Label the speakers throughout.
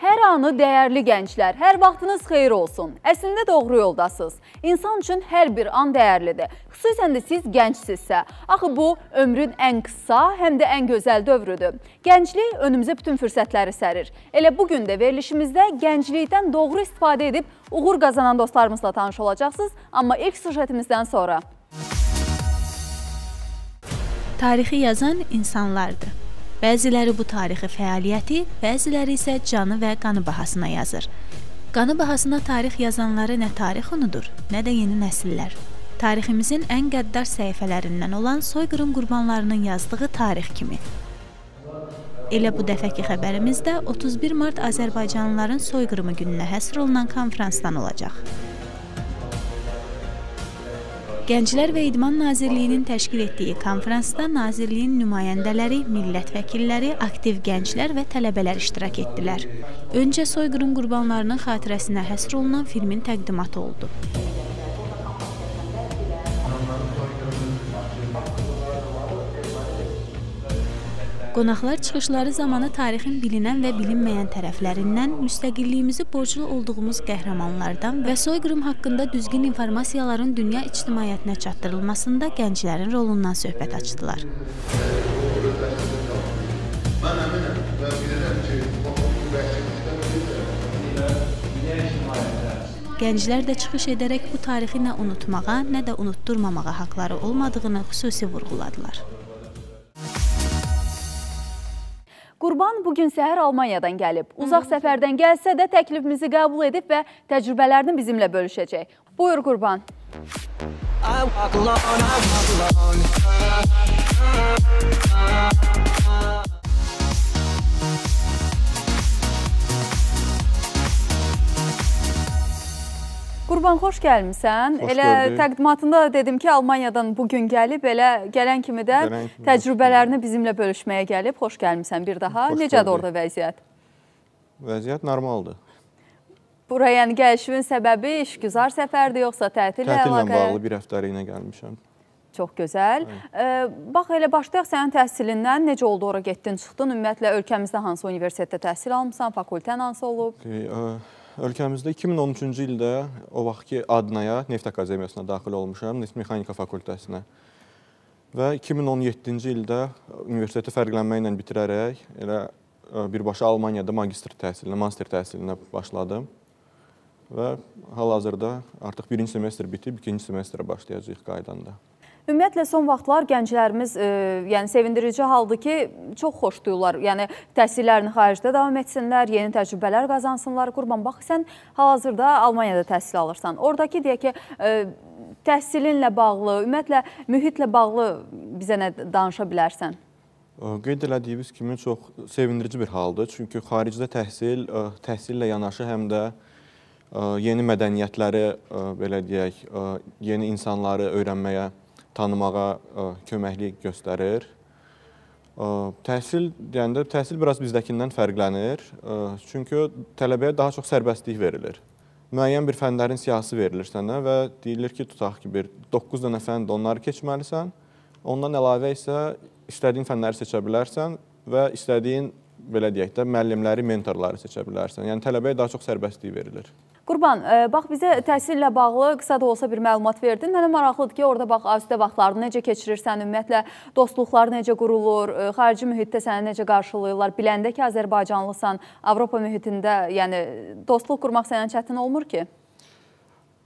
Speaker 1: Hər anı dəyərli gənclər, hər vaxtınız xeyir olsun. Əslində doğru yoldasınız. İnsan üçün hər bir an dəyərlidir. Xüsusən də siz gəncsinizsə. Axı bu ömrün ən qısa, həm də ən gözəl dövrüdür. Gənclik önümüzə bütün fürsətləri sərir. Elə bu gün də verilişimizdə gənclikdən doğru istifadə edib uğur qazanan dostlarımızla tanış olacaqsınız. Amma ilk sujetimizdən sonra.
Speaker 2: Tarixi yazan insanlardır. Bəziləri bu tarixi fəaliyyəti, bəziləri isə canı və qanı bahasına yazır. Qanı bahasına tarix yazanları nə tarix unudur, nə də yeni nəsillər. Tariximizin ən qəddar səhifələrindən olan soyqırım qurbanlarının yazdığı tarix kimi. Elə bu dəfəki xəbərimizdə 31 mart Azərbaycanlıların soyqırımı gününə həsr olunan konfransdan olacaq. Gənclər və İdman Nazirliyinin təşkil etdiyi konfransda nazirliyin nümayəndələri, millət vəkilləri, aktiv gənclər və tələbələr iştirak etdilər. Öncə soyqırım qurbanlarının xatirəsinə həsr olunan filmin təqdimatı oldu. Qonaqlar çıxışları zamanı tarixin bilinən və bilinməyən tərəflərindən, müstəqilliyimizi borclu olduğumuz qəhrəmanlardan və soyqırım haqqında düzgün informasiyaların dünya ictimaiyyətinə çatdırılmasında gənclərin rolundan söhbət açdılar. Mən əminəm və bilirəm ki, Gənclər də çıxış edərək bu tarixi nə unutmağa, nə də unutturmamağa haqları olmadığını xüsusi vurğuladılar.
Speaker 1: Qurban bu gün səhər Almaniyadan gəlib. Uzaq səfərdən gəlsə də təklifimizi qəbul edib və təcrübələrini bizimlə bölüşəcək. Buyur Qurban. I Qurban, xoş gəlmisən.
Speaker 3: Xoş
Speaker 1: elə
Speaker 3: gördük.
Speaker 1: təqdimatında da dedim ki, Almaniyadan bu gün gəlib, elə gələn kimi də
Speaker 3: Gələn kimi
Speaker 1: təcrübələrini bizimlə bölüşməyə gəlib. Xoş gəlmisən bir daha.
Speaker 3: Xoş
Speaker 1: Necədir
Speaker 3: gördük.
Speaker 1: orada vəziyyət?
Speaker 3: Vəziyyət normaldır.
Speaker 1: Buraya yəni gəlişin səbəbi işgüzar səfərdir yoxsa tətillə
Speaker 3: Tətillə
Speaker 1: əlaqə?
Speaker 3: bağlı bir həftəliyinə gəlmişəm.
Speaker 1: Çox gözəl. Ə, bax elə başlayaq sənin təhsilindən. Necə oldu ora getdin, çıxdın? Ümumiyyətlə ölkəmizdə hansı universitetdə təhsil almısan? Fakültən hansı olub?
Speaker 3: Ə, Ölkəmizdə 2013-cü ildə o vaxtki Adnaya Neft Akademiyasına daxil olmuşam, Neft Mexanika fakültəsinə. Və 2017-ci ildə universiteti fərqlənməklə bitirərək elə ə, birbaşa Almaniyada magistr təhsilinə, master təhsilinə başladım. Və hal-hazırda artıq birinci semestr bitib, ikinci semestrə başlayacağıq qaydanda.
Speaker 1: Ümumiyyətlə son vaxtlar gənclərimiz e, yəni sevindirici haldır ki, çox xoşduyurlar. Yəni təhsillərini xaricdə davam etsinlər, yeni təcrübələr qazansınlar. Qurban bax sən hal-hazırda Almaniyada təhsil alırsan. Oradakı deyək ki, e, təhsilinlə bağlı, ümumiyyətlə mühitlə bağlı bizə nə danışa bilərsən?
Speaker 3: Ə, Qeyd elədiyiniz kimi çox sevindirici bir haldır. Çünki xaricdə təhsil ə, təhsillə yanaşı həm də ə, yeni mədəniyyətləri belə deyək, yeni insanları öyrənməyə, tanımağa ə, köməklik göstərir. Ə, Təhsil deyəndə təhsil biraz bizdəkindən fərqlənir. Ə, Çünki tələbəyə daha çox sərbəstlik verilir. Müəyyən bir fənlərin siyahısı verilir sənə və deyilir ki, tutaq ki, bir 9 dənə fənd onları keçməlisən. Ondan əlavə isə istədiyin fənləri seçə bilərsən və istədiyin belə deyək də müəllimləri, mentorları seçə bilərsən. Yəni tələbəyə daha çox sərbəstlik verilir.
Speaker 1: Qurban, e, bax bizə təhsillə bağlı qısa da olsa bir məlumat verdin. Mənə maraqlıdır ki, orada bax asudə vaxtlarını necə keçirirsən, ümumiyyətlə dostluqlar necə qurulur, e, xarici mühitdə səni necə qarşılayırlar? Biləndə ki, Azərbaycanlısan, Avropa mühitində, yəni dostluq qurmaq sənə çətin olmur ki?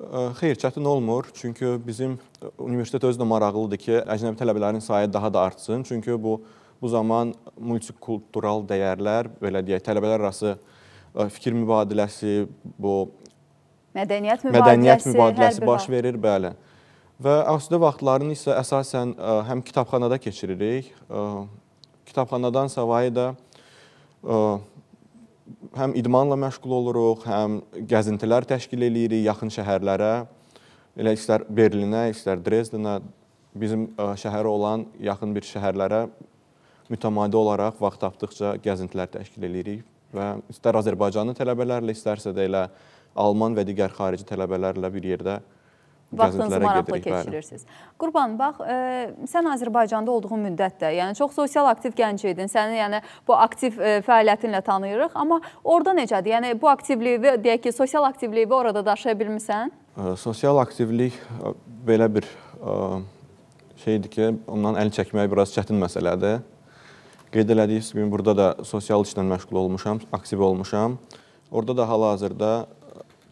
Speaker 3: Ə, Xeyr, çətin olmur. Çünki bizim universitet özü də maraqlıdır ki, əcnəbi tələbələrin sayı daha da artsın. Çünki bu bu zaman multikultural dəyərlər, belə deyək, tələbələr arası fikir mübadiləsi, bu
Speaker 1: Mədəniyyət mübadiləsi,
Speaker 3: mədəniyyət mübadiləsi baş verir, bəli. Və asudə vaxtlarını isə əsasən ə, həm kitabxanada keçiririk. Ə, Kitabxanadan savayı da ə, həm idmanla məşğul oluruq, həm gəzintilər təşkil eləyirik yaxın şəhərlərə. Elə istər Berlinə, istər Dresdenə, bizim ə, şəhərə olan yaxın bir şəhərlərə mütəmadi olaraq vaxt tapdıqca gəzintilər təşkil eləyirik və istər Azərbaycanlı tələbələrlə, istərsə də elə Alman və digər xarici tələbələrlə bir yerdə
Speaker 1: vaxtınızı maraqlı keçirirsiniz. Qurban, bax, e, sən Azərbaycanda olduğun müddətdə, yəni çox sosial aktiv gənc idin. Səni yəni bu aktiv e, fəaliyyətinlə tanıyırıq, amma orada necədir? Yəni bu aktivliyi, deyək ki, sosial aktivliyi orada daşıya bilmisən?
Speaker 3: Ə, Sosial aktivlik ə, belə bir ə, şeydir ki, ondan əl çəkmək biraz çətin məsələdir. Qeyd elədiyiniz kimi burada da sosial işlə məşğul olmuşam, aktiv olmuşam. Orada da hal-hazırda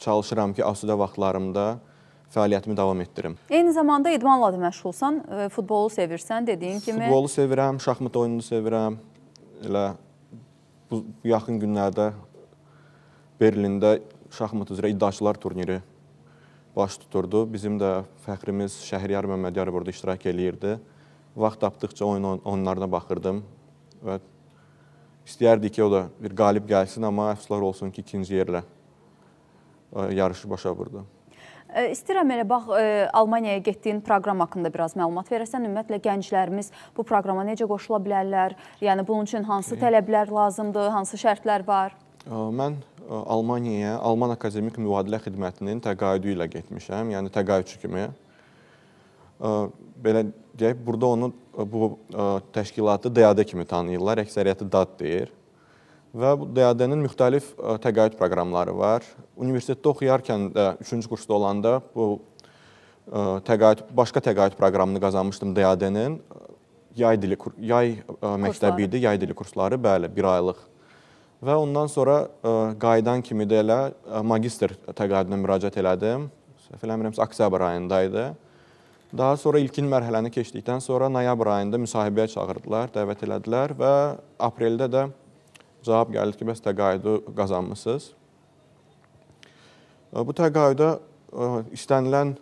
Speaker 3: çalışıram ki, asudə vaxtlarımda fəaliyyətimi davam etdirim.
Speaker 1: Eyni zamanda idmanla da məşğulsan, e, futbolu sevirsən, dediyin kimi.
Speaker 3: Futbolu sevirəm, şahmat oyununu sevirəm. Elə bu yaxın günlərdə Berlində şahmat üzrə iddiaçılar turniri baş tuturdu. Bizim də fəxrimiz Şəhriyar Məmmədiyarov orada iştirak eləyirdi. Vaxt tapdıqca oyun oyunlarına baxırdım və istəyərdik ki, o da bir qalib gəlsin, amma əfsuslar olsun ki, ikinci yerlə yarışı başa vurdu.
Speaker 1: İstəyirəm elə bax Almaniyaya getdiyin proqram haqqında biraz məlumat verəsən. Ümumiyyətlə gənclərimiz bu proqrama necə qoşula bilərlər? Yəni bunun üçün hansı tələblər lazımdır, hansı şərtlər var?
Speaker 3: Mən Almaniyaya Alman Akademik Mübadilə Xidmətinin təqaüdü ilə getmişəm, yəni təqaüdçü kimi. Belə deyək, burada onu bu təşkilatı DAD kimi tanıyırlar, əksəriyyəti DAD deyir. Və bu DAD-nin müxtəlif ə, təqaüd proqramları var. Universitetdə oxuyarkən də 3-cü kursda olanda bu ə, təqaüd başqa təqaüd proqramını qazanmışdım DAD-nin. Yay dili yay ə, məktəbi idi, yay dili kursları, bəli, 1 aylıq Və ondan sonra qayıdan kimi də elə magistr təqaüdünə müraciət elədim. Səhv eləmirəmsə oktyabr ayında idi. Daha sonra ilkin mərhələni keçdikdən sonra noyabr ayında müsahibəyə çağırdılar, dəvət elədilər və apreldə də cavab gəldi ki, bəs təqaüdü qazanmısınız. Ə, Bu təqaüdə ə, istənilən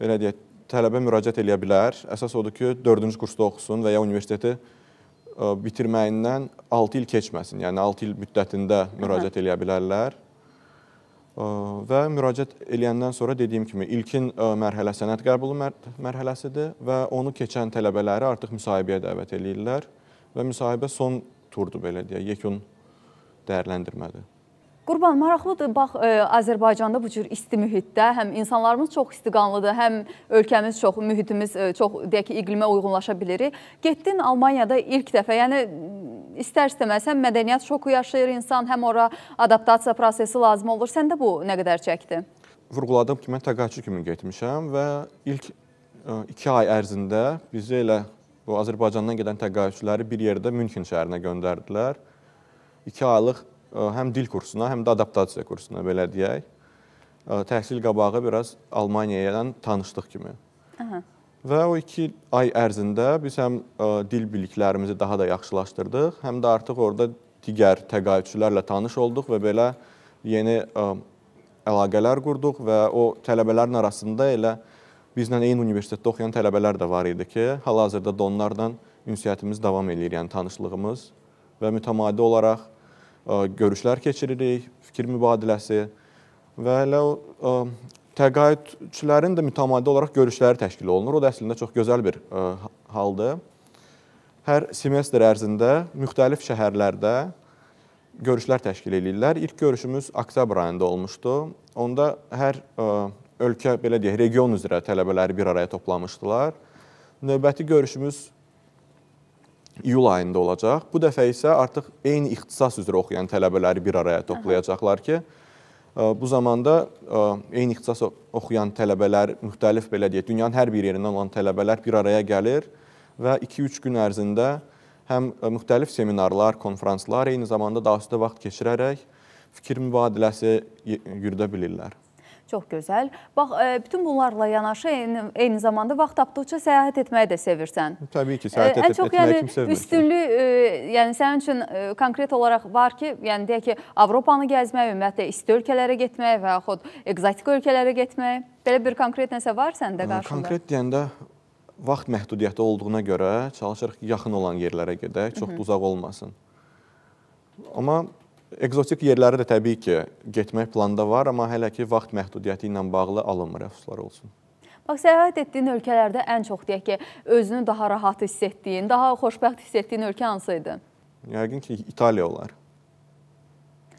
Speaker 3: belə deyək, tələbə müraciət eləyə bilər. Əsas odur ki, 4-cü kursda oxusun və ya universiteti ə, bitirməyindən 6 il keçməsin. Yəni 6 il müddətində müraciət eləyə bilərlər. Və müraciət eləyəndən sonra dediyim kimi ilkin mərhələ sənəd qəbulu mər mərhələsidir və onu keçən tələbələri artıq müsahibəyə dəvət eləyirlər və müsahibə son turdur belə deyək, yekun dəyərləndirmədir.
Speaker 1: Qurban, maraqlıdır. Bax, e, Azərbaycanda bu cür isti mühitdə həm insanlarımız çox istiqanlıdır, həm ölkəmiz çox, mühitimiz e, çox deyək ki, iqlimə uyğunlaşa bilirik. Getdin Almaniyada ilk dəfə, yəni istər-istəməz həm mədəniyyət şoku yaşayır insan, həm ora adaptasiya prosesi lazım olur. Səndə bu nə qədər çəkdi?
Speaker 3: Vurğuladım ki, mən təqaüdçü kimi getmişəm və ilk 2 ay ərzində bizi elə bu Azərbaycandan gedən təqaüdçüləri bir yerdə Münxen şəhərinə göndərdilər. 2 aylıq ə, həm dil kursuna, həm də adaptasiya kursuna belə deyək. Ə, Təhsil qabağı biraz Almaniyadan tanışdıq kimi.
Speaker 1: Aha.
Speaker 3: Və o 2 ay ərzində biz həm ə, dil biliklərimizi daha da yaxşılaşdırdıq, həm də artıq orada digər təqaüdçülərlə tanış olduq və belə yeni əlaqələr qurduq və o tələbələrin arasında elə bizlə eyni universitetdə oxuyan tələbələr də var idi ki, hal-hazırda da onlarla ünsiyyətimiz davam eləyir, yəni tanışlığımız və mütəmadi olaraq görüşlər keçiririk, fikir mübadiləsi və elə o ə, təqaüdçülərin də mütəmadi olaraq görüşləri təşkil olunur. O da əslində çox gözəl bir ə, haldır. Hər semestr ərzində müxtəlif şəhərlərdə görüşlər təşkil eləyirlər. İlk görüşümüz oktyabr ayında olmuşdu. Onda hər ə, ölkə belə deyək, region üzrə tələbələri bir araya toplamışdılar. Növbəti görüşümüz iyul ayında olacaq. Bu dəfə isə artıq eyni ixtisas üzrə oxuyan tələbələri bir araya toplayacaqlar ki, ə, bu zamanda ə, eyni ixtisas oxuyan tələbələr, müxtəlif belə deyək, dünyanın hər bir yerindən olan tələbələr bir araya gəlir və 2-3 gün ərzində həm ə, müxtəlif seminarlar, konfranslar, eyni zamanda da asudə vaxt keçirərək fikir mübadiləsi yürüdə bilirlər.
Speaker 1: Çox gözəl. Bax, e, bütün bunlarla yanaşı eyni, eyni zamanda vaxt tapdıqca səyahət etməyi də sevirsən.
Speaker 3: Təbii ki,
Speaker 1: E,
Speaker 3: səyahət edib
Speaker 1: çox
Speaker 3: etməyi
Speaker 1: yəni
Speaker 3: kim sevmir?
Speaker 1: üstünlük, e, yəni sənin üçün konkret olaraq var ki, yəni deyək ki, Avropanı gəzmək, ümumiyyətlə isti ölkələrə getmək və yaxud ekzotik ölkələrə getmək. Belə bir konkret nəsə var səndə qarşında?
Speaker 3: Konkret deyəndə vaxt məhdudiyyəti olduğuna görə çalışırıq ki, yaxın olan yerlərə gedək, çox da uzaq olmasın. Amma ekzotik yerlərə də təbii ki, getmək planda var, amma hələ ki vaxt məhdudiyyəti ilə bağlı alınmır, əfsuslar olsun.
Speaker 1: Bax, səyahət etdiyin ölkələrdə ən çox deyək ki, özünü daha rahat hiss etdiyin, daha xoşbəxt hiss etdiyin ölkə hansı idi?
Speaker 3: Yəqin ki, İtaliya olar.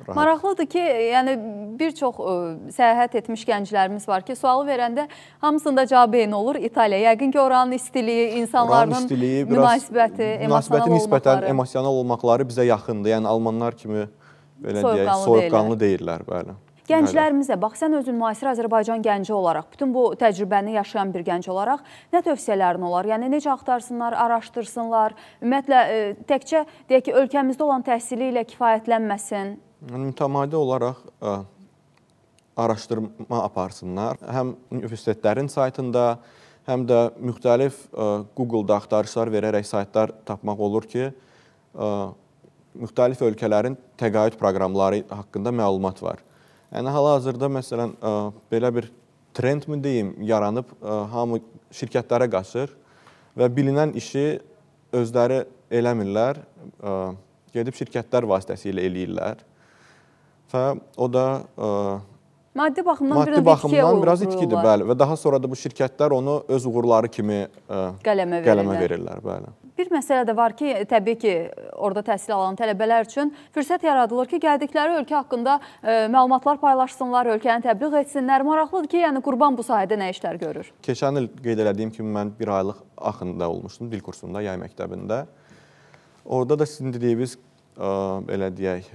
Speaker 3: rahat.
Speaker 1: Maraqlıdır ki, yəni bir çox ə, səyahət etmiş gənclərimiz var ki, sualı verəndə hamısında cavab eyni olur. İtaliya. Yəqin ki, oranın istiliyi, insanların
Speaker 3: istiliyi,
Speaker 1: münasibəti, emosional
Speaker 3: münasibəti nisbətən
Speaker 1: olmaqları.
Speaker 3: emosional olmaqları bizə yaxındır. Yəni almanlar kimi belə deyək,
Speaker 1: Soyuqqanlı
Speaker 3: soyuqqanlı deyirlər, bəli.
Speaker 1: Gənclərimizə bax, sən özün müasir Azərbaycan gənci olaraq, bütün bu təcrübəni yaşayan bir gənc olaraq nə tövsiyələrin olar? Yəni necə axtarsınlar, araşdırsınlar? Ümumiyyətlə ə, təkcə deyək ki, ölkəmizdə olan təhsili ilə kifayətlənməsin.
Speaker 3: Yəni mütəmadi olaraq ə, araşdırma aparsınlar. Həm universitetlərin saytında, həm də müxtəlif ə, Google-da axtarışlar verərək saytlar tapmaq olur ki, ə, müxtəlif ölkələrin təqaüd proqramları haqqında məlumat var. Yəni hal-hazırda məsələn belə bir trendmi deyim, yaranıb hamı şirkətlərə qaçır və bilinən işi özləri eləmirlər, gedib şirkətlər vasitəsilə eləyirlər. Və o da
Speaker 1: Maddi baxımdan bir
Speaker 3: maddi
Speaker 1: itkiyə
Speaker 3: baxımdan biraz itkidir, bəli. Və daha sonra da bu şirkətlər onu öz uğurları kimi
Speaker 1: Qələmə
Speaker 3: qələmə
Speaker 1: verirlər.
Speaker 3: verirlər, bəli.
Speaker 1: Bir məsələ də var ki, təbii ki, orada təhsil alan tələbələr üçün fürsət yaradılır ki, gəldikləri ölkə haqqında ə, məlumatlar paylaşsınlar, ölkəni təbliğ etsinlər. Maraqlıdır ki, yəni Qurban bu sahədə nə işlər görür?
Speaker 3: Keçən il qeyd elədiyim kimi mən bir aylıq Axında olmuşdum dil kursunda, yay məktəbində. Orada da sizin dediyiniz ə, belə deyək,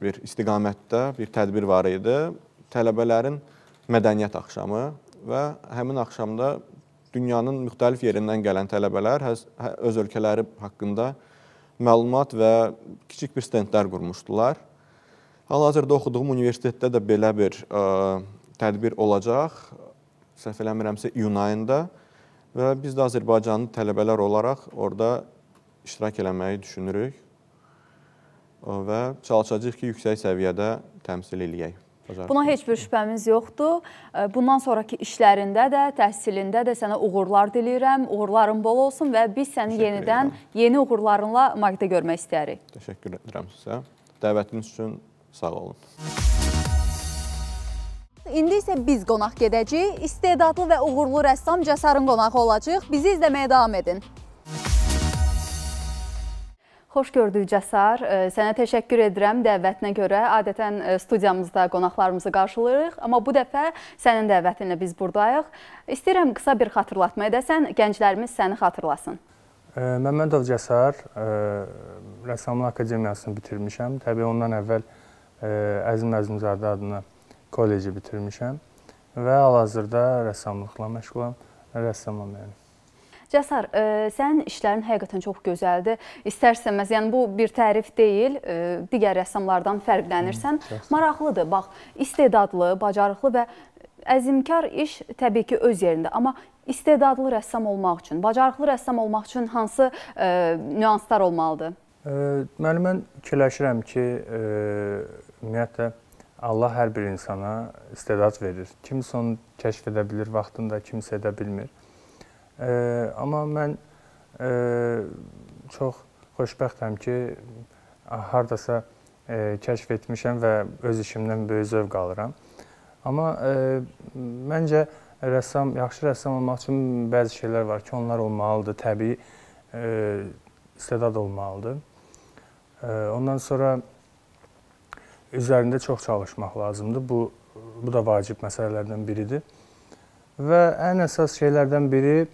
Speaker 3: bir istiqamətdə bir tədbir var idi. Tələbələrin mədəniyyət axşamı və həmin axşamda dünyanın müxtəlif yerindən gələn tələbələr hə- öz ölkələri haqqında məlumat və kiçik bir stendlər qurmuşdular. Hal-hazırda oxuduğum universitetdə də belə bir ə, tədbir olacaq. Səhv eləmirəmsə iyun ayında və biz də Azərbaycanlı tələbələr olaraq orada iştirak eləməyi düşünürük və çalışacağıq ki, yüksək səviyyədə təmsil eləyək. Bacarıq.
Speaker 1: Buna heç bir şübhəmiz yoxdur. Bundan sonrakı işlərində də, təhsilində də sənə uğurlar diləyirəm. Uğurların bol olsun və biz səni
Speaker 3: Təşəkkür
Speaker 1: yenidən
Speaker 3: edirəm.
Speaker 1: yeni uğurlarınla Magdə görmək istəyirik.
Speaker 3: Təşəkkür edirəm sizə. Dəvətiniz üçün sağ olun.
Speaker 1: İndi isə biz qonaq gedəcəyik. İstedadlı və uğurlu rəssam Cəsarın qonağı olacağıq. Bizi izləməyə davam edin. Xoş gördük Cəsar. Sənə təşəkkür edirəm dəvətinə görə. Adətən ə, studiyamızda qonaqlarımızı qarşılayırıq, amma bu dəfə sənin dəvətinlə biz burdayıq. İstəyirəm qısa bir xatırlatma edəsən, gənclərimiz səni xatırlasın.
Speaker 4: Məmmədov Cəsar ə, Rəssamlıq Akademiyasını bitirmişəm. Təbii ondan əvvəl ə, Əzim Əzimzadə adına kolleci bitirmişəm və hal-hazırda rəssamlıqla məşğulam. Rəssamam yəni.
Speaker 1: Cəsar, ə, sənin işlərin həqiqətən çox gözəldir. İstərsəməz, yəni bu bir tərif deyil, ə, digər rəssamlardan fərqlənirsən. Maraqlıdır. Bax, istedadlı, bacarıqlı və əzmkar iş təbii ki öz yerində, amma istedadlı rəssam olmaq üçün, bacarıqlı rəssam olmaq üçün hansı ə, nüanslar olmalıdır?
Speaker 4: Mənim mən fikirləşirəm ki, ə, ümumiyyətlə Allah hər bir insana istedad verir. Kimsə onu kəşf edə bilir vaxtında, kimsə edə bilmir. Amma mən ə, çox xoşbəxtəm ki, hardasa ə, kəşf etmişəm və öz işimdən böyük zövq alıram. Amma ə, məncə rəssam, yaxşı rəssam olmaq üçün bəzi şeylər var ki, onlar olmalıdır, təbii istedad olmalıdır. Ondan sonra üzərində çox çalışmaq lazımdır. Bu bu da vacib məsələlərdən biridir. Və ən əsas şeylərdən biri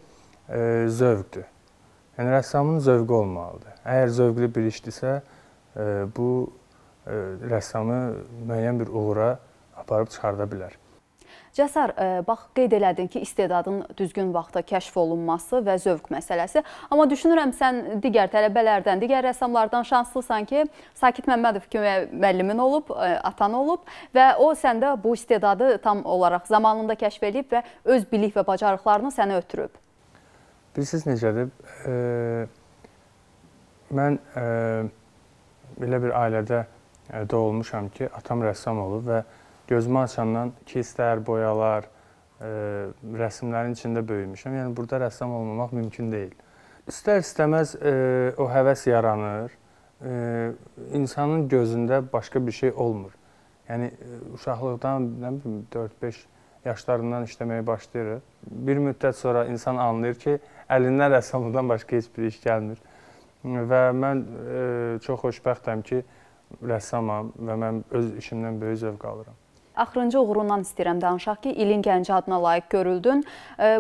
Speaker 4: e, zövqdür. Yəni rəssamın zövqü olmalıdır. Əgər zövqlü bir işdirsə, e, bu e, rəssamı müəyyən bir uğura aparıb çıxarda bilər.
Speaker 1: Cəsar, ə, bax qeyd elədin ki, istedadın düzgün vaxtda kəşf olunması və zövq məsələsi. Amma düşünürəm sən digər tələbələrdən, digər rəssamlardan şanslısan ki, Sakit Məmmədov kimi müəllimin olub, ə, atan olub və o səndə bu istedadı tam olaraq zamanında kəşf edib və öz bilik və bacarıqlarını sənə ötürüb.
Speaker 4: Bilirsiniz necədir? E, mən e, belə bir ailədə e, doğulmuşam ki, atam rəssam olub və gözümü açandan kistlər, boyalar, e, rəsmlərin içində böyümüşəm. Yəni burada rəssam olmamaq mümkün deyil. İstər-istəməz e, o həvəs yaranır. E, insanın gözündə başqa bir şey olmur. Yəni uşaqlıqdan, nə bilim, 4-5 yaşlarından işləməyə başlayırıq. Bir müddət sonra insan anlayır ki, əlindən rəssamlıqdan başqa heç bir iş gəlmir. Və mən e, çox xoşbəxtəm ki, rəssamam və mən öz işimdən böyük zövq alıram.
Speaker 1: Axırıncı uğurundan istəyirəm danışaq ki, ilin gənci adına layiq görüldün.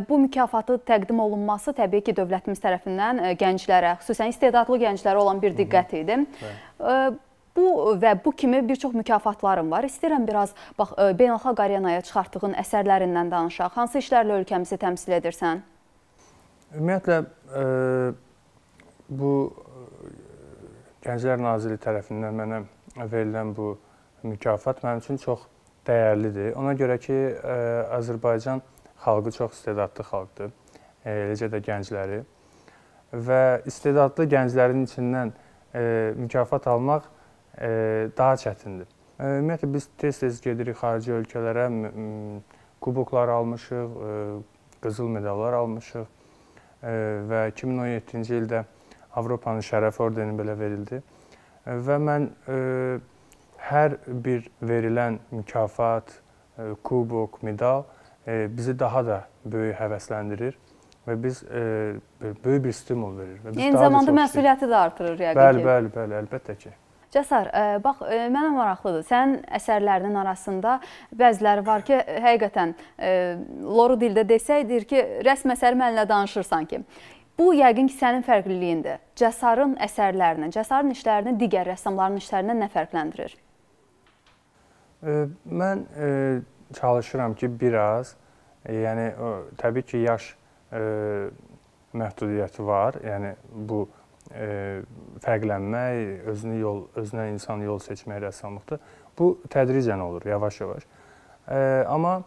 Speaker 1: Bu mükafatı təqdim olunması təbii ki, dövlətimiz tərəfindən gənclərə, xüsusən istedadlı gənclərə olan bir diqqət idi. Bu və bu kimi bir çox mükafatlarım var. İstəyirəm biraz bax beynəlxalq arenaya çıxartdığın əsərlərindən danışaq. Hansı işlərlə ölkəmizi təmsil edirsən?
Speaker 4: Ümumiyyətlə e, bu Gənclər Nazirliyi tərəfindən mənə verilən bu mükafat mənim üçün çox dəyərlidir. Ona görə ki, ə, Azərbaycan xalqı çox istedadlı xalqdır, e, eləcə də gəncləri və istedadlı gənclərin içindən mükafat almaq daha çətindir. Ümumiyyətlə biz tez-tez gedirik xarici ölkələrə, kuboklar almışıq, qızıl medallar almışıq və 2017-ci ildə Avropanın şərəf ordeni belə verildi. Və mən ə, hər bir verilən mükafat, e, kubok, medal e, bizi daha da böyük həvəsləndirir və biz e, böyük bir stimul verir və biz
Speaker 1: Eyni zamanda məsuliyyəti də artırır yəqin
Speaker 4: ki. Bəli, bəli, bəli, əlbəttə ki.
Speaker 1: Cəsar, bax mənə maraqlıdır. Sənin əsərlərinin arasında bəziləri var ki, həqiqətən loru dildə desək deyir ki, rəsm əsəri mənlə danışırsan ki. Bu yəqin ki, sənin fərqliliyindir. Cəsarın əsərlərini, Cəsarın işlərini digər rəssamların işlərindən nə fərqləndirir?
Speaker 4: Mən e, çalışıram ki, biraz, e, yəni təbii ki, yaş e, məhdudiyyəti var. Yəni bu e, fərqlənmək, özünü yol, özünə insan yol seçmək rəssamlıqdır. Bu tədricən olur, yavaş-yavaş. E, amma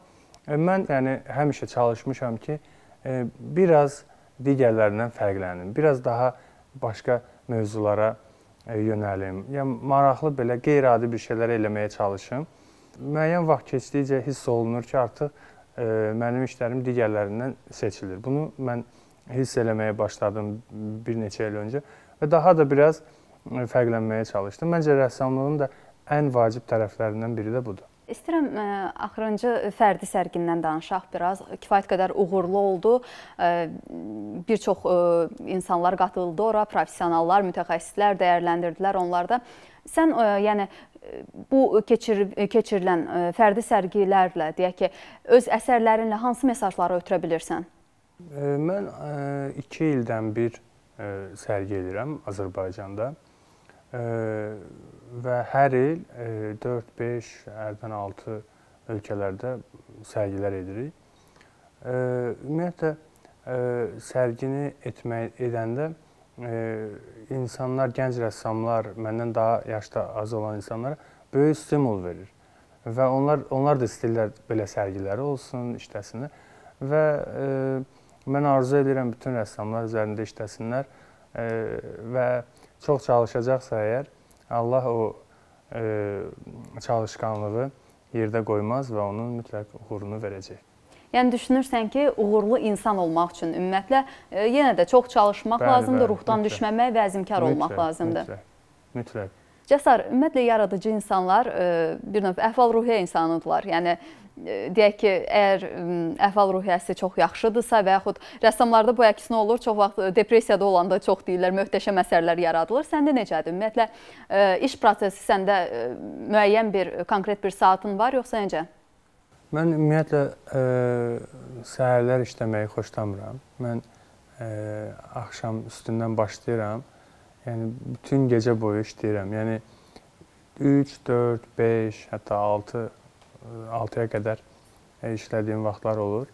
Speaker 4: mən yəni həmişə çalışmışam ki, e, biraz digərlərindən fərqlənim. Biraz daha başqa mövzulara e, yönəlim. Yəni maraqlı belə qeyri-adi bir şeylər eləməyə çalışım müəyyən vaxt keçdikcə hiss olunur ki, artıq e, mənim işlərim digərlərindən seçilir. Bunu mən hiss eləməyə başladım bir neçə il öncə və daha da biraz e, fərqlənməyə çalışdım. Məncə rəssamlığın da ən vacib tərəflərindən biri də budur.
Speaker 1: İstəyirəm ə, e, axırıncı fərdi sərgindən danışaq biraz. Kifayət qədər uğurlu oldu. Ə, e, bir çox ə, insanlar qatıldı ora, professionallar, mütəxəssislər dəyərləndirdilər onlarda. Sən ə, yəni bu keçir, keçirilən e, fərdi sərgilərlə, deyək ki, öz əsərlərinlə hansı mesajları ötürə bilirsən?
Speaker 4: E, mən 2 e, ildən bir sərgi edirəm Azərbaycanda. Və hər il 4-5, hərdən 6 ölkələrdə sərgilər edirik. Ümumiyyətlə sərgini etmək edəndə insanlar, gənc rəssamlar, məndən daha yaşda az olan insanlara böyük stimul verir. Və onlar onlar da istəyirlər belə sərgiləri olsun, işləsinlər. Və e, mən arzu edirəm bütün rəssamlar üzərində işləsinlər e, və çox çalışacaqsa əgər Allah o e, çalışqanlığı yerdə qoymaz və onun mütləq uğurunu verəcək.
Speaker 1: Yəni düşünürsən ki, uğurlu insan olmaq üçün ümumiyyətlə e, yenə də çox çalışmaq bəli, lazımdır, bəli, ruhdan mütləq. düşməmək və əzmkar mütləq, olmaq lazımdır.
Speaker 4: Mütləq. Mütləq.
Speaker 1: Cəsar, ümumiyyətlə yaradıcı insanlar bir növ əhval-ruhiyyə insanıdırlar. Yəni deyək ki, əgər əhval-ruhiyyəsi çox yaxşıdırsa və yaxud rəssamlarda bu əksinə olur, çox vaxt depressiyada olanda çox deyirlər, möhtəşəm əsərlər yaradılır. Səndə necədir? Ümumiyyətlə iş prosesi səndə müəyyən bir konkret bir saatın var, yoxsa necə?
Speaker 4: Mən ümumiyyətlə ə, səhərlər işləməyi xoşlamıram. Mən ə, axşam üstündən başlayıram. Yəni bütün gecə boyu işləyirəm. Yəni 3, 4, 5, hətta 6 6-ya qədər işlədiyim vaxtlar olur.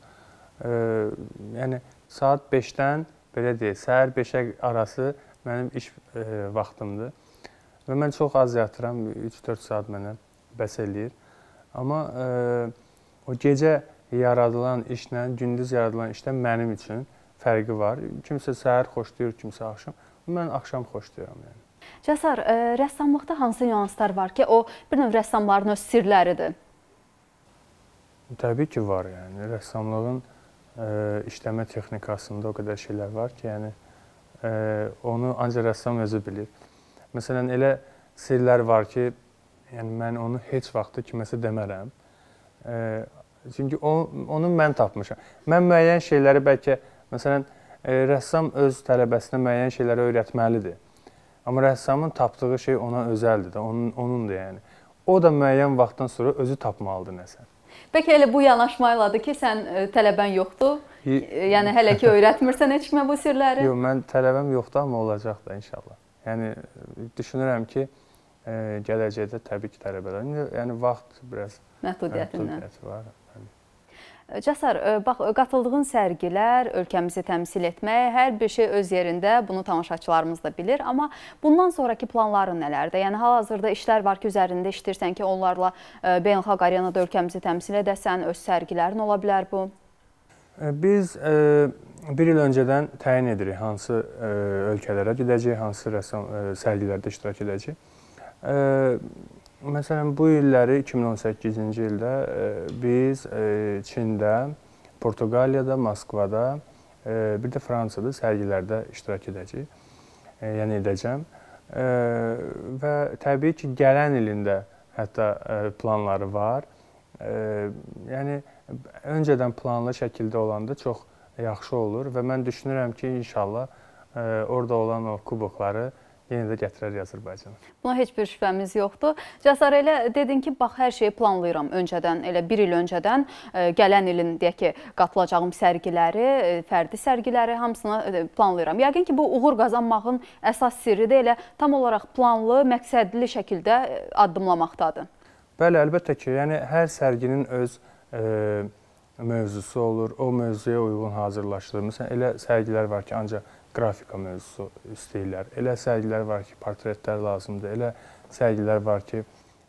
Speaker 4: Ə, yəni saat 5-dən belə deyək, səhər 5-ə arası mənim iş ə, vaxtımdır. Və mən çox az yatıram, 3-4 saat mənə bəs eləyir. Amma o gecə yaradılan işlə gündüz yaradılan işdə mənim üçün fərqi var. Kimsə səhər xoşlayır, kimsə axşam. Mən axşam xoşlayıram yəni.
Speaker 1: Cəsar, ə, e, rəssamlıqda hansı nüanslar var ki, o bir növ rəssamların öz sirləridir?
Speaker 4: Təbii ki, var yəni. Rəssamlığın ə, e, işləmə texnikasında o qədər şeylər var ki, yəni ə, e, onu ancaq rəssam özü bilir. Məsələn, elə sirlər var ki, yəni mən onu heç vaxt kiməsə demərəm. Ə, Çünki o, onu mən tapmışam. Mən müəyyən şeyləri bəlkə məsələn e, rəssam öz tələbəsinə müəyyən şeyləri öyrətməlidir. Amma rəssamın tapdığı şey ona özəldir də, onun onundur yəni. O da müəyyən vaxtdan sonra özü tapmalıdır nəsə.
Speaker 1: Bəlkə elə bu yanaşma ilədir ki, sən ə, tələbən yoxdur. E, Yəni hələ ki öyrətmirsən heç kimə bu sirləri.
Speaker 4: Yox, mən tələbəm yoxdur, amma olacaq da inşallah. Yəni e, düşünürəm ki, e, gələcəkdə təbii ki, tələbələr. İndi yəni vaxt biraz
Speaker 1: Məhdudiyyətindən.
Speaker 4: məhdudiyyəti var. Bəli.
Speaker 1: Cəsar, bax qatıldığın sərgilər ölkəmizi təmsil etmək, hər bir şey öz yerində, bunu tamaşaçılarımız da bilir, amma bundan sonrakı planların nələrdir? Yəni hal-hazırda işlər var ki, üzərində işləyirsən ki, onlarla beynəlxalq arenada ölkəmizi təmsil edəsən, öz sərgilərin ola bilər bu.
Speaker 4: Biz bir il öncədən təyin edirik hansı ölkələrə gedəcəyik, hansı rəssam sərgilərdə iştirak edəcəyik. Məsələn, bu illəri 2018-ci ildə e, biz e, Çində, Portuqaliyada, Moskvada, e, bir də Fransada sərgilərdə iştirak edəcəyik. Yəni edəcəm. Və təbii ki, gələn ilin də hətta planları var. Yəni öncədən planlı şəkildə olanda çox yaxşı olur və mən düşünürəm ki, inşallah orada olan o kubokları yenə də gətirər Azərbaycana.
Speaker 1: Buna heç bir şübhəmiz yoxdur. Cəsar elə dedin ki, bax hər şeyi planlayıram öncədən, elə 1 il öncədən ə, gələn ilin deyək ki, qatılacağım sərgiləri, ə, fərdi sərgiləri hamısını ə, planlayıram. Yəqin ki, bu uğur qazanmağın əsas sirri də elə tam olaraq planlı, məqsədli şəkildə ə, addımlamaqdadır.
Speaker 4: Bəli, əlbəttə ki, yəni hər sərginin öz e, mövzusu olur. O mövzuya uyğun hazırlaşdırılır. Məsələn, elə sərgilər var ki, ancaq qrafika mövzusu istəyirlər. Elə sərgilər var ki, portretlər lazımdır. Elə sərgilər var ki,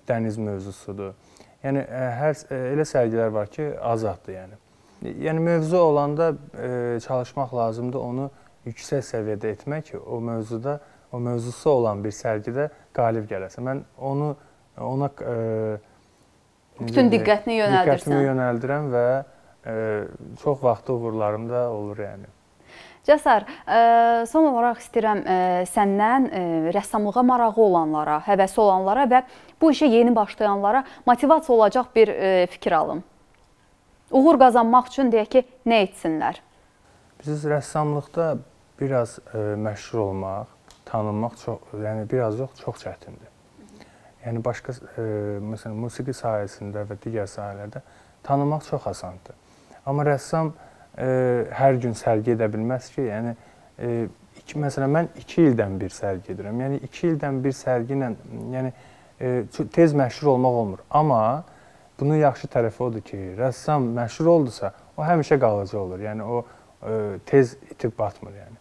Speaker 4: dəniz mövzusudur. Yəni hər elə sərgilər var ki, azaddır yəni. Yəni mövzu olanda ə, çalışmaq lazımdır onu yüksək səviyyədə etmək ki, o mövzuda, o mövzusu olan bir sərgidə qalib gələsən. Mən onu ona ə,
Speaker 1: Bütün diqqətini yönəldirsən.
Speaker 4: Diqqətimi yönəldirəm və ə, çox vaxtı uğurlarım da olur yəni.
Speaker 1: Cəsar, ə, son olaraq istəyirəm ə, səndən ə, rəssamlığa marağı olanlara, həvəsi olanlara və bu işə yeni başlayanlara motivasiya olacaq bir ə, fikir alım. Uğur qazanmaq üçün deyək ki, nə etsinlər?
Speaker 4: Biz rəssamlıqda biraz ə, məşhur olmaq, tanınmaq çox, yəni biraz yox, çox çətindir. Yəni başqa ə, məsələn musiqi sahəsində və digər sahələrdə tanınmaq çox asandır. Amma rəssam ə, hər gün sərgi edə bilməz ki, yəni ə, iki, məsələn mən 2 ildən bir sərgi edirəm. Yəni 2 ildən bir sərgi ilə yəni ço- tez məşhur olmaq olmur. Amma bunun yaxşı tərəfi odur ki, rəssam məşhur oldusa, o həmişə qalıcı olur. Yəni o tez itib batmır yəni.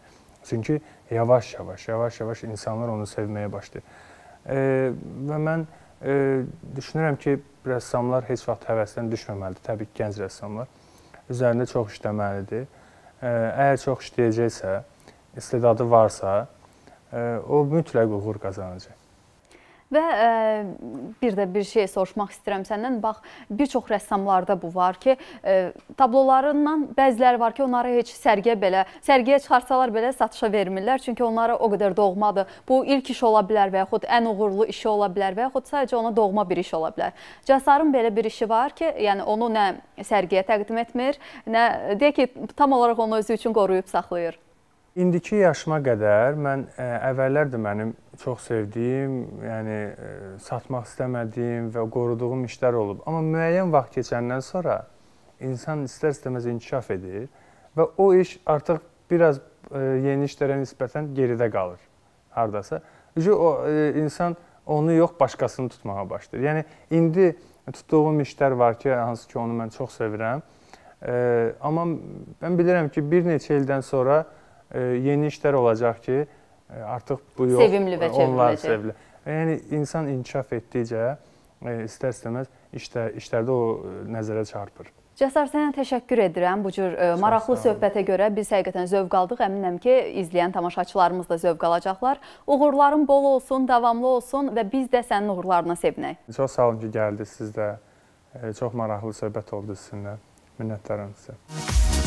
Speaker 4: Çünki yavaş-yavaş, yavaş-yavaş insanlar onu sevməyə başlayır. E, və mən e, düşünürəm ki, rəssamlar heç vaxt həvəsdən düşməməlidir. Təbii ki, gənc rəssamlar üzərində çox işləməlidir. Əgər çox işləyəcəksə, istedadı varsa, o mütləq uğur qazanacaq.
Speaker 1: Və ə, bir də bir şey soruşmaq istəyirəm səndən. Bax, bir çox rəssamlarda bu var ki, ə, tablolarından bəziləri var ki, onları heç sərgiyə belə, sərgiyə çıxarsalar belə satışa vermirlər, çünki onlara o qədər doğmadır. Bu ilk iş ola bilər və yaxud ən uğurlu işi ola bilər və yaxud sadəcə ona doğma bir iş ola bilər. Cəsarın belə bir işi var ki, yəni onu nə sərgiyə təqdim etmir, nə deyək ki, tam olaraq onu özü üçün qoruyub saxlayır.
Speaker 4: İndiki yaşıma qədər mən ə, əvvəllər də mənim çox sevdiyim, yəni ə, satmaq istəmədiyim və qoruduğum işlər olub. Amma müəyyən vaxt keçəndən sonra insan istər-istəməz inkişaf edir və o iş artıq biraz ə, yeni işlərə nisbətən geridə qalır. Hardasa. Çünki o ə, insan onu yox, başqasını tutmağa başlayır. Yəni indi tutduğum işlər var ki, hansı ki onu mən çox sevirəm. Ə, amma mən bilirəm ki, bir neçə ildən sonra yeni işlər olacaq ki, ə, artıq bu yox,
Speaker 1: Sevimli və
Speaker 4: onlar
Speaker 1: çevriləcək.
Speaker 4: sevilir. Yəni insan inkişaf etdikcə istər-istəməz işdə işlərdə o nəzərə çarpır.
Speaker 1: Cəsar sənə təşəkkür edirəm bu cür ə, maraqlı söhbətə görə. Biz həqiqətən zövq aldıq. Əminəm ki, izləyən tamaşaçılarımız da zövq alacaqlar. Uğurların bol olsun, davamlı olsun və biz də sənin uğurlarına sevinək.
Speaker 4: Çox sağ olun ki, gəldiniz siz də. Çox maraqlı söhbət oldu sizinlə. Minnətdaram sizə.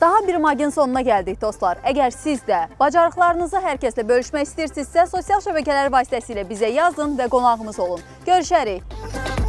Speaker 1: Daha bir magin sonuna gəldik dostlar. Əgər siz də bacarıqlarınızı hər kəslə bölüşmək istəyirsinizsə, sosial şəbəkələr vasitəsilə bizə yazın və qonağımız olun. Görüşərik.